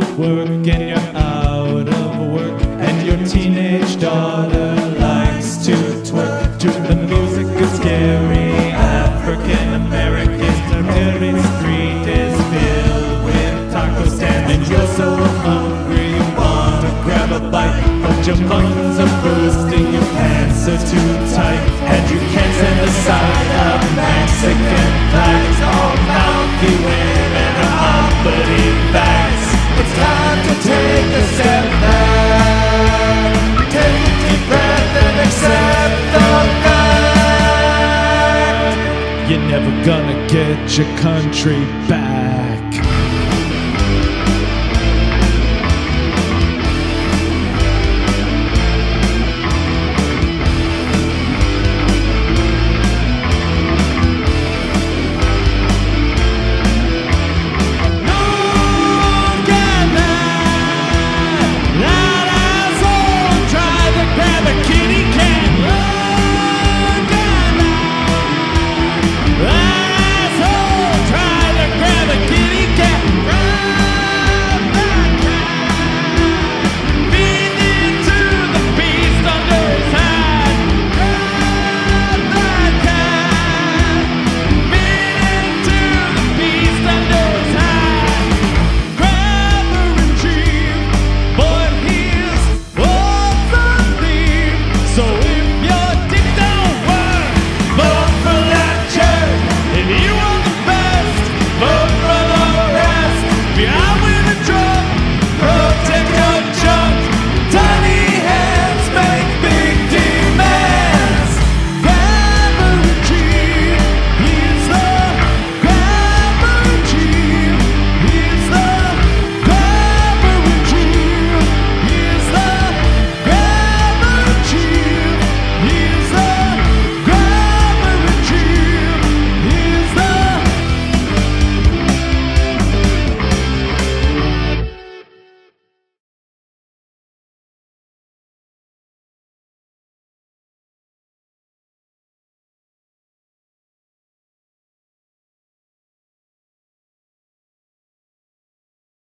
don't work and you're out of work and your teenage daughter likes to twerk to the music of scary African Americans. are dirty street is filled with taco stands and you're so hungry you wanna grab a bite but your buns are bursting, your pants are too tight and you can't stand the sight of Mexican flags all night. You're never gonna get your country back.